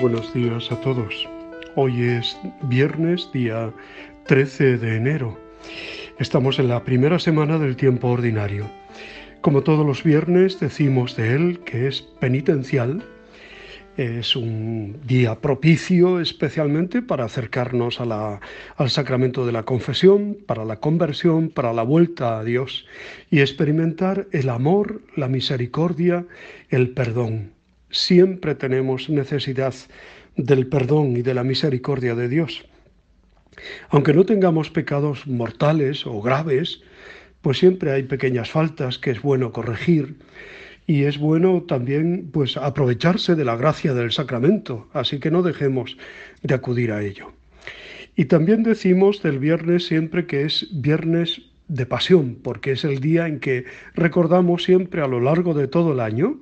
buenos días a todos. Hoy es viernes, día 13 de enero. Estamos en la primera semana del tiempo ordinario. Como todos los viernes decimos de él que es penitencial, es un día propicio especialmente para acercarnos al sacramento de la confesión, para la conversión, para la vuelta a Dios y experimentar el amor, la misericordia, el perdón. Siempre tenemos necesidad del perdón y de la misericordia de Dios. Aunque no tengamos pecados mortales o graves, pues siempre hay pequeñas faltas que es bueno corregir y es bueno también pues aprovecharse de la gracia del sacramento, así que no dejemos de acudir a ello. Y también decimos del viernes siempre que es viernes de pasión, porque es el día en que recordamos siempre a lo largo de todo el año,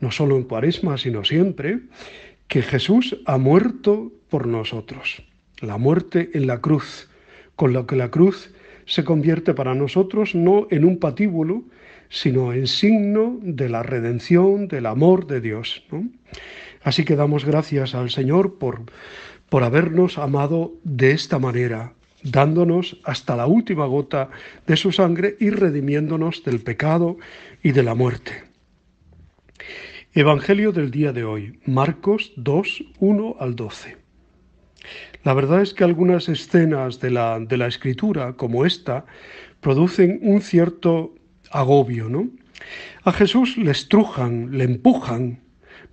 no solo en Cuaresma, sino siempre, que Jesús ha muerto por nosotros. La muerte en la cruz, con lo que la cruz se convierte para nosotros no en un patíbulo, sino en signo de la redención, del amor de Dios. Así que damos gracias al Señor por, por habernos amado de esta manera, dándonos hasta la última gota de su sangre y redimiéndonos del pecado y de la muerte. Evangelio del día de hoy, Marcos 2, 1 al 12. La verdad es que algunas escenas de la, de la escritura, como esta, producen un cierto agobio, ¿no? A Jesús le estrujan, le empujan,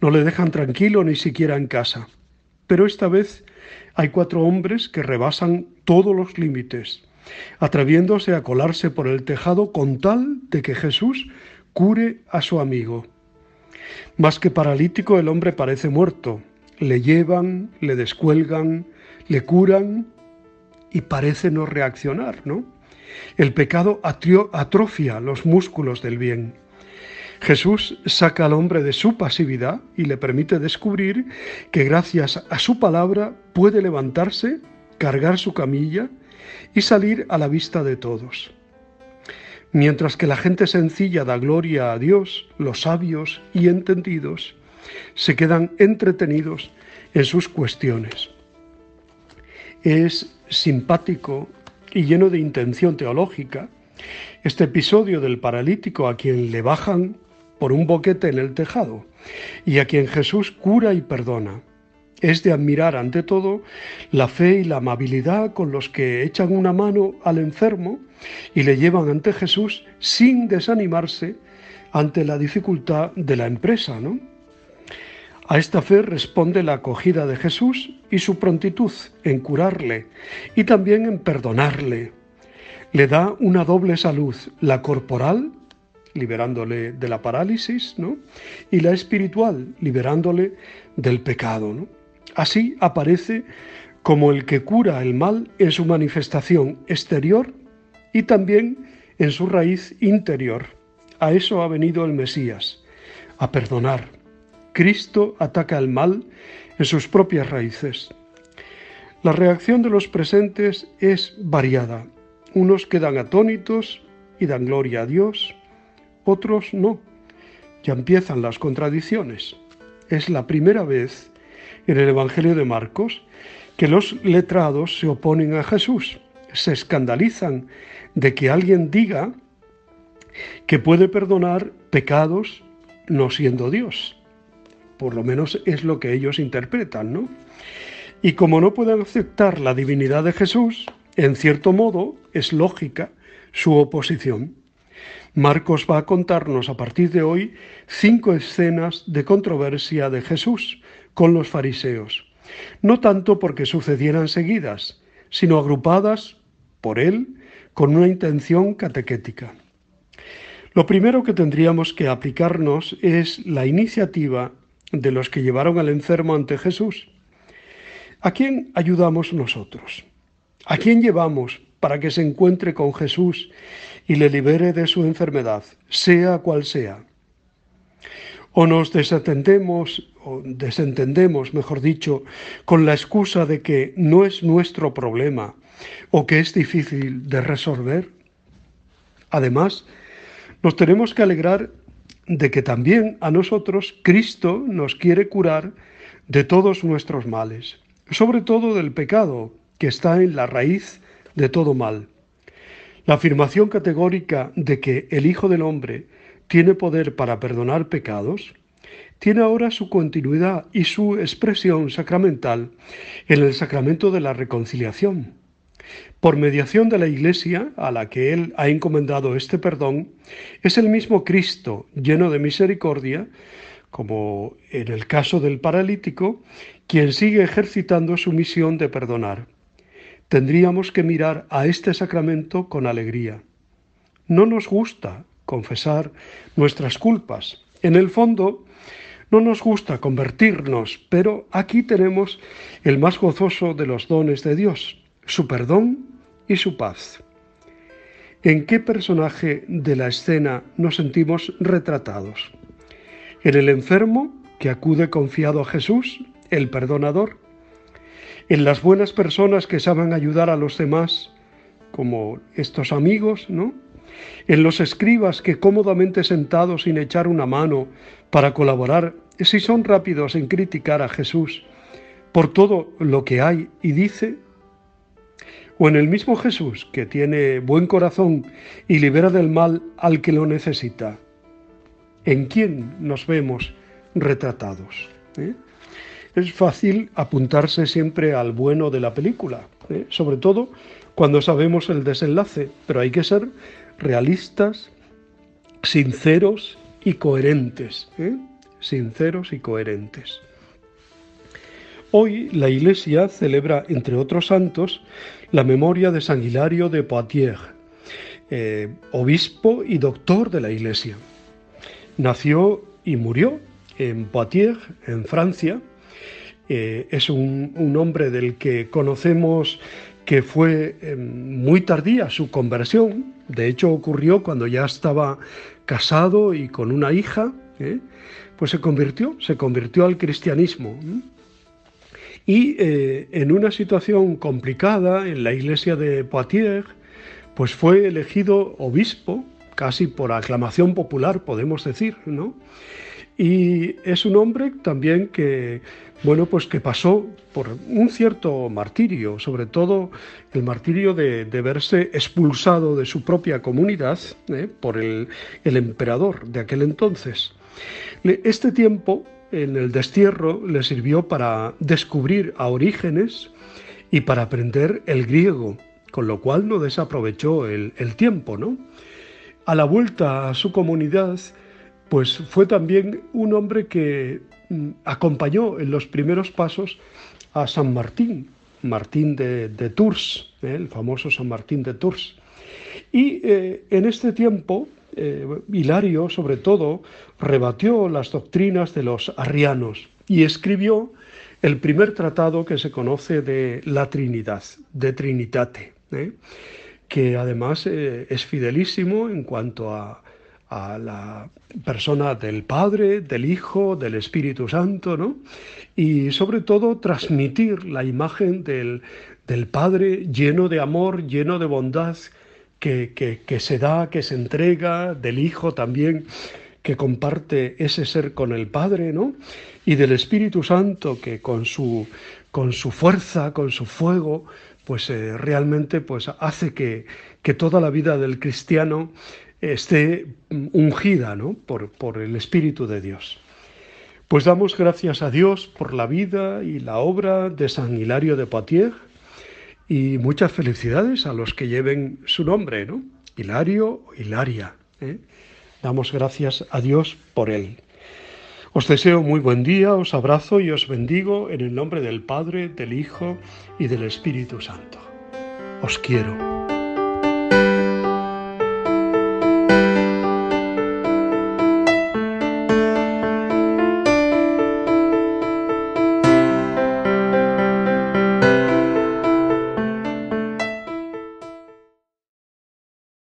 no le dejan tranquilo ni siquiera en casa. Pero esta vez hay cuatro hombres que rebasan todos los límites, atreviéndose a colarse por el tejado con tal de que Jesús cure a su amigo. Más que paralítico, el hombre parece muerto. Le llevan, le descuelgan, le curan y parece no reaccionar, ¿no? El pecado atrofia los músculos del bien. Jesús saca al hombre de su pasividad y le permite descubrir que gracias a su palabra puede levantarse, cargar su camilla y salir a la vista de todos. Mientras que la gente sencilla da gloria a Dios, los sabios y entendidos se quedan entretenidos en sus cuestiones. Es simpático y lleno de intención teológica, este episodio del paralítico a quien le bajan por un boquete en el tejado y a quien Jesús cura y perdona. Es de admirar ante todo la fe y la amabilidad con los que echan una mano al enfermo y le llevan ante Jesús sin desanimarse ante la dificultad de la empresa, ¿no? A esta fe responde la acogida de Jesús y su prontitud en curarle y también en perdonarle. Le da una doble salud, la corporal, liberándole de la parálisis, ¿no? y la espiritual, liberándole del pecado. ¿no? Así aparece como el que cura el mal en su manifestación exterior y también en su raíz interior. A eso ha venido el Mesías, a perdonar, Cristo ataca el mal en sus propias raíces. La reacción de los presentes es variada. Unos quedan atónitos y dan gloria a Dios, otros no. Ya empiezan las contradicciones. Es la primera vez en el Evangelio de Marcos que los letrados se oponen a Jesús, se escandalizan de que alguien diga que puede perdonar pecados no siendo Dios. Por lo menos es lo que ellos interpretan, ¿no? Y como no pueden aceptar la divinidad de Jesús, en cierto modo es lógica su oposición. Marcos va a contarnos a partir de hoy cinco escenas de controversia de Jesús con los fariseos, no tanto porque sucedieran seguidas, sino agrupadas por él con una intención catequética. Lo primero que tendríamos que aplicarnos es la iniciativa de los que llevaron al enfermo ante Jesús. ¿A quién ayudamos nosotros? ¿A quién llevamos para que se encuentre con Jesús y le libere de su enfermedad, sea cual sea? ¿O nos desatendemos, o desentendemos, mejor dicho, con la excusa de que no es nuestro problema o que es difícil de resolver? Además, nos tenemos que alegrar de que también a nosotros Cristo nos quiere curar de todos nuestros males, sobre todo del pecado, que está en la raíz de todo mal. La afirmación categórica de que el Hijo del Hombre tiene poder para perdonar pecados tiene ahora su continuidad y su expresión sacramental en el sacramento de la reconciliación. Por mediación de la Iglesia, a la que Él ha encomendado este perdón, es el mismo Cristo, lleno de misericordia, como en el caso del paralítico, quien sigue ejercitando su misión de perdonar. Tendríamos que mirar a este sacramento con alegría. No nos gusta confesar nuestras culpas. En el fondo, no nos gusta convertirnos, pero aquí tenemos el más gozoso de los dones de Dios, su perdón y su paz. ¿En qué personaje de la escena nos sentimos retratados? ¿En el enfermo que acude confiado a Jesús, el perdonador? ¿En las buenas personas que saben ayudar a los demás, como estos amigos, ¿no? En los escribas que cómodamente sentados sin echar una mano para colaborar, si son rápidos en criticar a Jesús por todo lo que hay y dice, o en el mismo Jesús que tiene buen corazón y libera del mal al que lo necesita. ¿En quién nos vemos retratados? ¿Eh? Es fácil apuntarse siempre al bueno de la película, ¿eh? sobre todo cuando sabemos el desenlace, pero hay que ser realistas, sinceros y coherentes. ¿eh? Sinceros y coherentes. Hoy la Iglesia celebra, entre otros santos, la memoria de San Hilario de Poitiers, eh, obispo y doctor de la Iglesia. Nació y murió en Poitiers, en Francia. Eh, es un, hombre del que conocemos que fue eh, muy tardía su conversión. De hecho, ocurrió cuando ya estaba casado y con una hija. Pues se convirtió, se convirtió al cristianismo. Y eh, en una situación complicada en la iglesia de Poitiers, pues fue elegido obispo, casi por aclamación popular, podemos decir, ¿no? Y es un hombre también que, bueno, pues que pasó por un cierto martirio, sobre todo el martirio de, verse expulsado de su propia comunidad ¿eh? por el, el emperador de aquel entonces. Este tiempo en el destierro le sirvió para descubrir a Orígenes y para aprender el griego, con lo cual no desaprovechó el, tiempo, ¿no? A la vuelta a su comunidad, pues fue también un hombre que mm, acompañó en los primeros pasos a San Martín, Martín de, Tours, ¿eh? el famoso San Martín de Tours. Y eh, en este tiempo, eh, Hilario, sobre todo, rebatió las doctrinas de los arrianos y escribió el primer tratado que se conoce de la Trinidad, de Trinitate, que además es fidelísimo en cuanto a, la persona del Padre, del Hijo, del Espíritu Santo, ¿no? y sobre todo transmitir la imagen del, del Padre lleno de amor, lleno de bondad, que, se da, que se entrega, del Hijo también, que comparte ese ser con el Padre, ¿no? Y del Espíritu Santo que con su, con su fuerza, con su fuego, pues eh, realmente pues, hace que, que, toda la vida del cristiano esté ungida ¿no? por, por el Espíritu de Dios. Pues damos gracias a Dios por la vida y la obra de San Hilario de Poitiers, y muchas felicidades a los que lleven su nombre, ¿no? Hilario o Hilaria. ¿eh? Damos gracias a Dios por él. Os deseo muy buen día, os abrazo y os bendigo en el nombre del Padre, del Hijo y del Espíritu Santo. Os quiero.